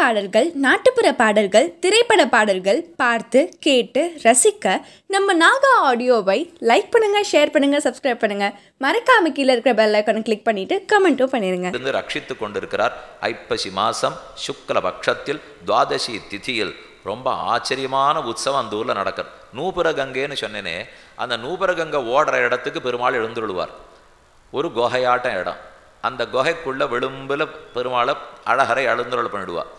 பாடல்கள் நாட்டுப்புற பாடல்கள் திரைப்பட பாடல்கள் பார்த்து கேட்டு ரசிக்க நம்ம நாகா ஆடியோவை லைக் பண்ணுங்க ஷேர் பண்ணுங்க சப்ஸ்கிரைப் பண்ணுங்க. மறக்காம கீழே இருக்கிற பெல் ஐக்கனை கிளிக் பண்ணிட்டு கமெண்ட்டும் பண்ணிருங்க. இருந்து ரட்சித்து கொண்டிருக்கிறார் ஐப்பசி மாசம் சுக்லபக்ஷத்தில் துவாதசி திதியில். ரொம்ப ஆச்சரியமான உற்சவம் அந்த ஊரில் நடக்கிறது நூபுரகங்கைன்னு சொன்னேனே அந்த நூபுரகங்கை ஓடுற இடத்துக்கு பெருமாள் எழுந்துருவார் ஒரு குகையாட்டம் இடம். அந்த குகைக்குள்ளே விளிம்பில் பெருமாளை அழகரை எழுந்துருள் பண்ணிடுவார்.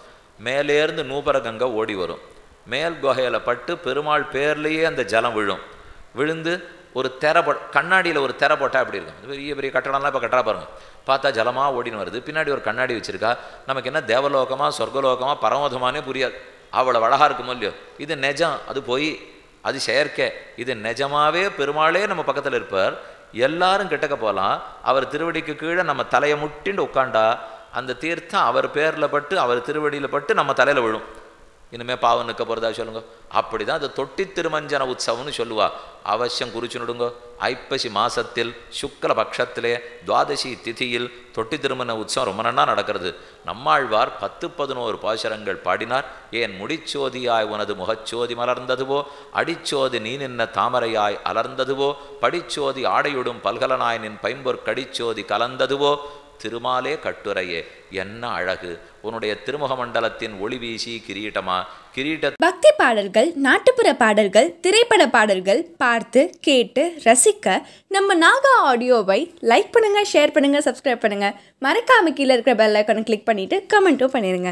மேலேருந்து நூபரகங்கை ஓடி வரும். மேல் குகையில் பட்டு பெருமாள் பேர்லேயே அந்த ஜலம் விழும். விழுந்து ஒரு தெரை போ கண்ணாடியில் ஒரு தெரை போட்டால் அப்படி இருக்கும்? பெரிய பெரிய கட்டடம்லாம் இப்போ கட்டா பாருங்க. பார்த்தா ஜலமாக ஓடின்னு வருது. பின்னாடி ஒரு கண்ணாடி வச்சுருக்கா. நமக்கு என்ன தேவலோகமாக சொர்க்கலோகமாக பரமோதமானே புரியாது. அவ்வளோ அழகாக இருக்குமோ இல்லையோ? இது நெஜம். அது போய் அது செயற்கை. இது நிஜமாகவே பெருமாளே நம்ம பக்கத்தில் இருப்பார். எல்லாரும் கிட்டக்க போகலாம் அவர் திருவடிக்கு கீழே நம்ம தலையை முட்டின்னு உட்காண்டா அந்த தீர்த்தம் அவர் பேரில் பட்டு அவர் திருவடியில் பட்டு நம்ம தலையில் விழும். இனிமேல் பாவம் நிற்க போகிறதா சொல்லுங்க. அப்படிதான் அது தொட்டி திருமஞ்சன உற்சவம்னு சொல்லுவா. அவசியம் குறிச்சுனுடுங்க ஐப்பசி மாசத்தில் சுக்ல பட்சத்திலே துவாதசி திதியில் தொட்டி திருமண உற்சவம் ரொம்ப நன்னா நடக்கிறது. நம்மாழ்வார் பத்து பதினோரு பாசுரங்கள் பாடினார். ஏன் முடிச்சோதியாய் உனது முகச்சோதி மலர்ந்ததுவோ? அடிச்சோதி நீ நின்ன தாமரையாய் அலர்ந்ததுவோ? படிச்சோதி ஆடையுடும் பல்கலனாய் நின் பைம்பொற்கடிச்சோதி கலந்ததுவோ? திருமாலே கட்டுரையே. என்ன அழகு. உன்னுடைய திருமுக மண்டலத்தின் ஒளி வீசி கிரீட்டமா? கிரீட்ட பக்தி பாடல்கள் நாட்டுப்புற பாடல்கள் திரைப்பட பாடல்கள் பார்த்து கேட்டு ரசிக்க நம்ம நாகா ஆடியோவை லைக் பண்ணுங்க ஷேர் பண்ணுங்க சப்ஸ்கிரைப் பண்ணுங்க. மறக்காம கீழே இருக்கிற பெல் ஐக்கானை கிளிக் பண்ணிட்டு கமெண்ட்டும் பண்ணிடுங்க